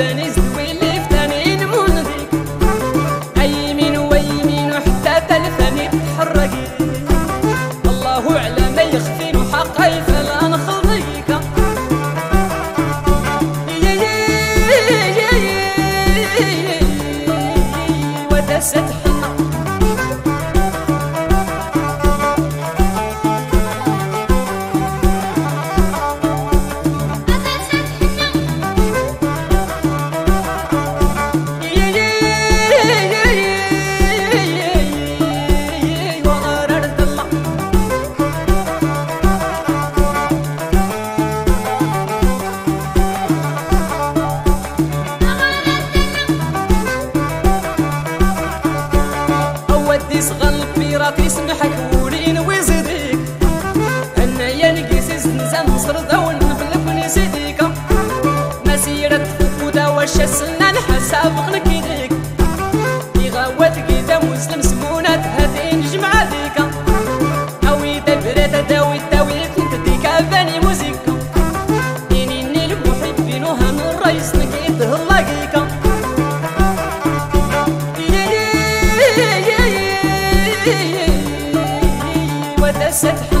تنس واللي فتاني نمونك أيمين ويمين وحتى تلفني تحرقي الله على ما يخفي وحقي فلا نخليك وتستحق السنة نحسها بغلك يديك يغوات كيدا مسلم سمونة هاتين جمعة ديكا أوي تبريتا داوي داوي فنت ديكا فاني موزيكا إني المحبين وهم الرئيس نكيد الله كيكا وتسد